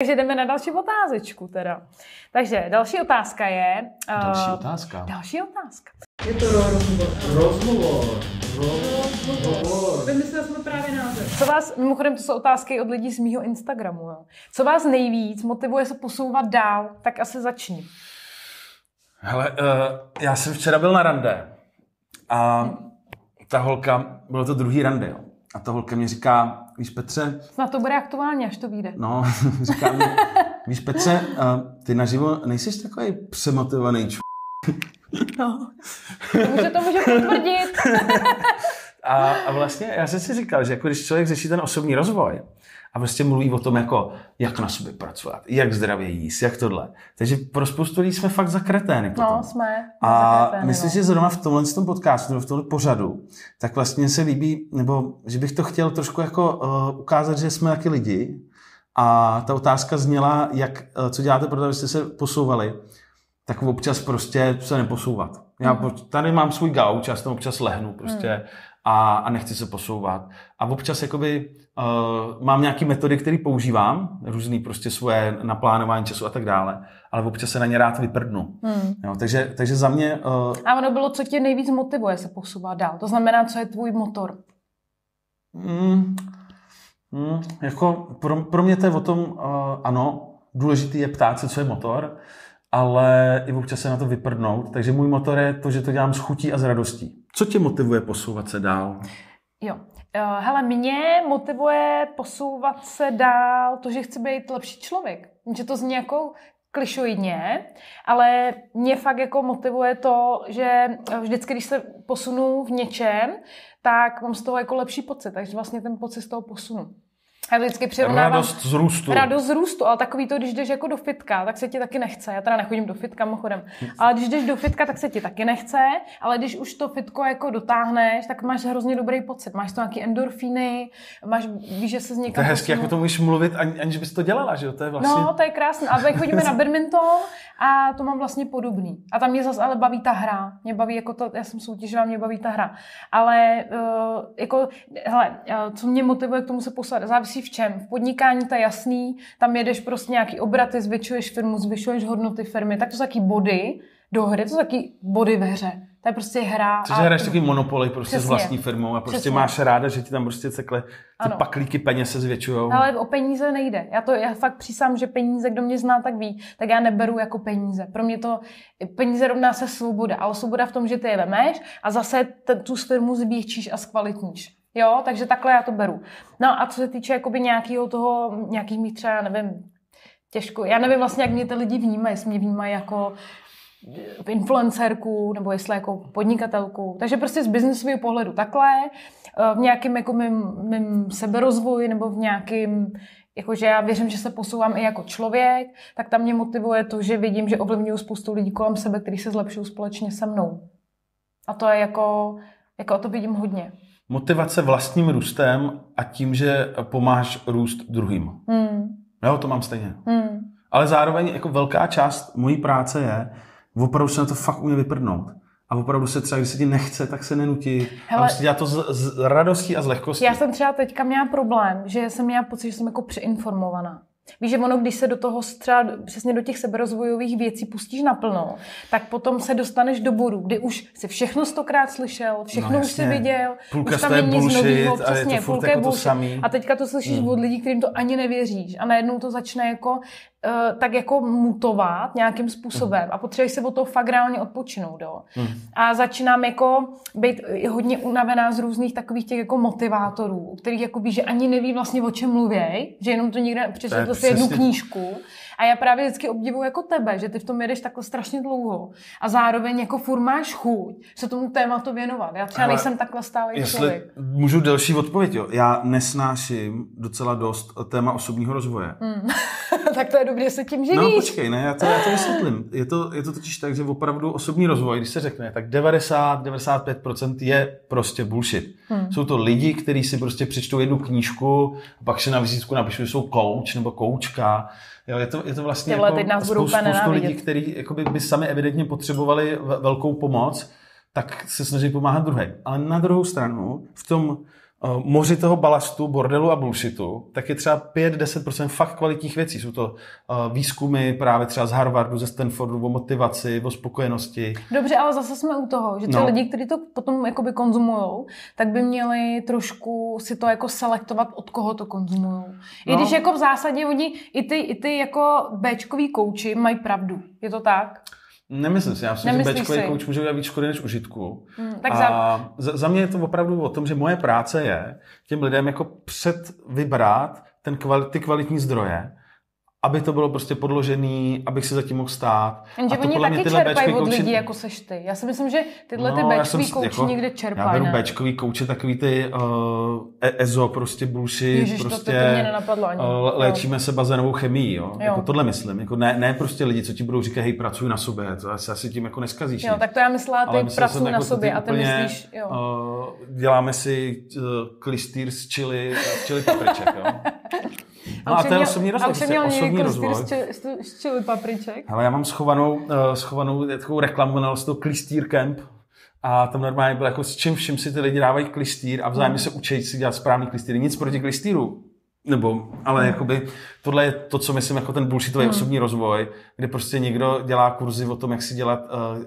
Takže jdeme na další otázečku teda. Takže další otázka je... Uh, Další otázka. Další otázka. Je to rozhovor. Rozhovor. Rozhovor. Vymysleli jsme právě název. Co vás, mimochodem to jsou otázky od lidí z mýho Instagramu, jo. Co vás nejvíc motivuje se posouvat dál, tak asi začni. Hele, uh, já jsem včera byl na rande a ta holka, bylo to druhý rande, jo. A ta holka mi říká, víš Petře, Snad to bude aktuálně, až to vyjde. no, říká mi, víš Petře, ty naživo nejsi takový přemotivovaný č... No. To může, to může potvrdit. A, a vlastně já jsem si říkal, že jako když člověk řeší ten osobní rozvoj a prostě mluví o tom, jako jak na sobě pracovat, jak zdravě jíst, jak tohle. Takže pro spoustu lidí jsme fakt za kretény potom. No, jsme. A zakretény, myslím, no. že zrovna v tomhle tom podcastu, nebo v tomhle pořadu, tak vlastně se líbí, nebo že bych to chtěl trošku jako uh, ukázat, že jsme taky lidi. A ta otázka zněla, jak, uh, co děláte pro to, abyste se posouvali. Tak občas prostě se neposouvat. Já Mhm. tady mám svůj gauč, já tam občas lehnu prostě mm. A, a nechci se posouvat. A občas jakoby uh, mám nějaký metody, které používám, různý prostě svoje naplánování času a tak dále, ale občas se na ně rád vyprdnu. Hmm. Jo, takže, takže za mě uh, A ono bylo, co tě nejvíc motivuje se posouvat dál. To znamená, co je tvůj motor. mm, mm, jako pro, pro mě to je o tom, uh, ano, důležitý je ptát se, co je motor, ale i občas se na to vyprdnout. Takže můj motor je to, že to dělám s chutí a s radostí. Co tě motivuje posouvat se dál? Jo. Eh, Hele, mě motivuje posouvat se dál to, že chci být lepší člověk. Že to zní jako klišoidně, ale mě fakt jako motivuje to, že vždycky, když se posunu v něčem, tak mám z toho jako lepší pocit, takže vlastně ten pocit z toho posunu. Já vždycky přirovnávám... Radost z růstu. Radost z růstu, ale takový to, když jdeš jako do fitka, tak se ti taky nechce. Já teda nechodím do fitka, mimochodem. Ale když jdeš do fitka, tak se ti taky nechce, ale když už to fitko jako dotáhneš, tak máš hrozně dobrý pocit. Máš to nějaký endorfíny, máš, víš, že se z To někam je hezky, jako to můžeš mluvit, ani, aniž bys to dělala, že jo? To je vlastně... No, to je krásné. A teď chodíme na badminton a to mám vlastně podobný. A tam mě zase ale baví ta hra. Mě baví jako to, já jsem soutěžila, mě baví ta hra. Ale uh, jako, hele, uh, co mě motivuje k tomu se poslat, závisí v čem. V podnikání to je jasný, tam jedeš prostě nějaký obraty, zvětšuješ firmu, zvyšuješ hodnoty firmy, tak to jsou taky body do hry, to jsou taky body ve hře. To je prostě hra. Což hraješ takový monopoly prostě Přesně. s vlastní firmou a prostě Přesně. máš ráda, že ti tam prostě cekle ty Ano. paklíky peněz se zvětšujou. Ale o peníze nejde. Já to já fakt přísám, že peníze, kdo mě zná, tak ví, tak já neberu jako peníze. Pro mě to peníze rovná se svoboda, ale svoboda v tom, že ty je vemeš a zase t- tu firmu zvětšíš a zkvalitníš. Jo, takže takhle já to beru. No a co se týče jakoby nějakého toho, nějakých mých třeba, já nevím, těžko, já nevím vlastně, jak mě ty lidi vnímají, jestli mě vnímají jako v influencerku nebo jestli jako podnikatelku. Takže prostě z biznesového pohledu takhle, eh, v nějakém jako mým, mým seberozvoji nebo v nějakém, jakože já věřím, že se posouvám i jako člověk, tak tam mě motivuje to, že vidím, že ovlivňuju spoustu lidí kolem sebe, kteří se zlepšují společně se mnou. A to je jako, jako to vidím hodně. Motivace vlastním růstem a tím, že pomáháš růst druhým. Hmm. Jo, to mám stejně. Hmm. Ale zároveň jako velká část mojí práce je opravdu se na to fakt umě vyprdnout. A opravdu se třeba, když se ti nechce, tak se nenutit. Hele- a prostě dělat to z, z radostí a z lehkostí. Já jsem třeba teďka měla problém, že jsem měla pocit, že jsem jako přeinformovaná. Víš, že ono, když se do toho třeba přesně do těch seberozvojových věcí pustíš naplno, tak potom se dostaneš do bodu, kdy už si všechno stokrát slyšel, všechno No už si viděl, Půlka už tam není nic bullshit novýho, a přesně, furt půlka jako to samý. A teďka to slyšíš Hmm. od lidí, kterým to ani nevěříš a najednou to začne jako tak jako mutovat nějakým způsobem a potřebuješ se od toho fakt reálně odpočinout. Jo. Hmm. A začínám jako být hodně unavená z různých takových těch jako motivátorů, u kterých jako ví, že ani neví vlastně o čem mluvěj, že jenom to někde přečetl si jednu přesně- knížku. A já právě vždycky obdivuju jako tebe, že ty v tom jedeš takhle strašně dlouho a zároveň jako furt máš chuť se tomu tématu věnovat. Já třeba Ale nejsem takhle stálý Jestli člověk. můžu delší odpověď, jo. Já nesnáším docela dost téma osobního rozvoje. Hmm. tak to je dobré, že se tím živíš. No počkej, ne, já to, já to vysvětlím. Je to, je to totiž tak, že opravdu osobní rozvoj, když se řekne, tak 90-95% je prostě bullshit. Hmm. Jsou to lidi, kteří si prostě přečtou jednu knížku, a pak si na vizitku napíšou, že jsou coach nebo koučka. Jo, je, to, je to vlastně Ty vole, jako teď nás spoustu, spoustu lidí, kteří by sami evidentně potřebovali ve- velkou pomoc, tak se snaží pomáhat druhé. Ale na druhou stranu, v tom moři toho balastu, bordelu a bullshitu, tak je třeba 5-10% fakt kvalitních věcí. Jsou to uh, výzkumy právě třeba z Harvardu, ze Stanfordu o motivaci, o spokojenosti. Dobře, ale zase jsme u toho, že ty No. lidi, kteří to potom jakoby konzumujou, tak by měli trošku si to jako selektovat, od koho to konzumujou. I No. když jako v zásadě oni, i ty, i ty jako Bčkoví kouči mají pravdu. Je to tak? Nemyslím si, já myslím, že Bčkový kouč může udělat víc škody než užitku. Hmm, tak a za, za, mě je to opravdu o tom, že moje práce je těm lidem jako předvybrat ten kvali, ty kvalitní zdroje, aby to bylo prostě podložený, abych si za tím mohl stát. jenže a to oni taky tyhle čerpají od kouči- lidí, jako seš ty. Já si myslím, že tyhle ty No, já Bčkový si- kouči jako- někde Já čerpají. beru ne? Bčkový kouče, takový ty uh, EZO, prostě bullshit, Ježiš, prostě to, to mě nenapadlo ani. uh, léčíme se bazénovou chemií, jo? Jo. Jako tohle myslím. Jako ne, ne prostě lidi, co ti budou říkat, hej, pracuj na sobě, to se asi tím jako neskazíš. Jo, tak to já myslela, ty pracují na jako, sobě ty a ty úplně, myslíš, jo. Uh, děláme si uh, klistýr z chili, z chili papriček, jo? No a už to je osobní A rozvoj, už jsi prostě měl osobní rozvoj. z či- z čili papriček? Hele, já mám schovanou, uh, schovanou takovou reklamu na toho klistýr camp a tam normálně bylo jako s čím vším si ty lidi dávají klistýr a vzájemně se učí si dělat správný klistýr. Nic proti klistýru, nebo, ale jakoby, tohle je to, co myslím jako ten bullshitový Hmm. osobní rozvoj, kde prostě někdo dělá kurzy o tom, jak si dělat uh,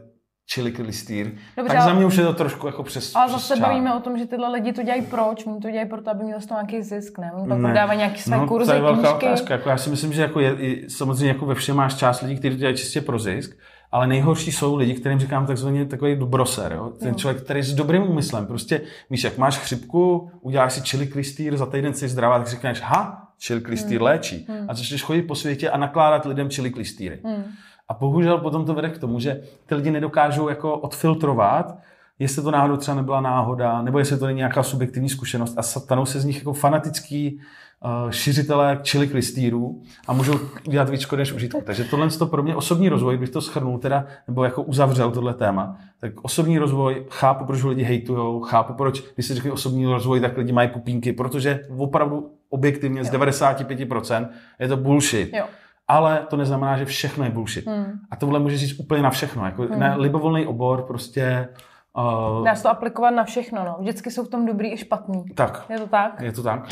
chili klistýr. Dobře, tak za mě už je to trošku jako přes Ale přes zase čáru. bavíme o tom, že tyhle lidi to dělají proč? Oni to dělají proto, aby měli z toho nějaký zisk, ne? Oni pak Ne. prodávají nějaký své no, kurzy, to je velká knížky. otázka. Jako já si myslím, že jako je, samozřejmě jako ve všem máš část lidí, kteří to dělají čistě pro zisk, ale nejhorší jsou lidi, kterým říkám takzvaně takový dobroser. Jo? Ten Jo. člověk, který s dobrým úmyslem, prostě víš, jak máš chřipku, uděláš si chili klistýr, za týden jsi zdravá, tak říkáš, ha, chili klistýr Hmm. léčí. A začneš chodit po světě a nakládat lidem chili klistýry. Hmm. A bohužel potom to vede k tomu, že ty lidi nedokážou jako odfiltrovat, jestli to náhodou třeba nebyla náhoda, nebo jestli to není nějaká subjektivní zkušenost a stanou se z nich jako fanatický uh, šiřitelé chili klistýrů a můžou dělat víc škody než užitku. Takže tohle to pro mě osobní rozvoj, bych to schrnul teda, nebo jako uzavřel tohle téma. Tak osobní rozvoj, chápu, proč ho lidi hejtujou, chápu, proč, když se řekne osobní rozvoj, tak lidi mají pupínky, protože opravdu objektivně z 95% je to bullshit. Jo. Ale to neznamená, že všechno je bullshit. Hmm. A tohle může říct úplně na všechno. Jako Hmm. na libovolný obor prostě... Uh, Dá se to aplikovat na všechno, no. Vždycky jsou v tom dobrý i špatný. tak, Je to tak? je to tak.